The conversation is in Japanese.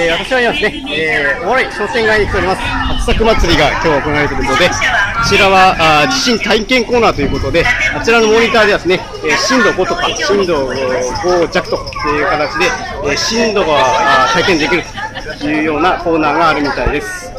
えー、私は今ですね、えー、お笑い商店街に来ております。八作祭りが今日行われているので、こちらはあ地震体験コーナーということで、あちらのモニターではですね、えー、震度5とか震度5弱という形で、えー、震度が体験できるというようなコーナーがあるみたいです。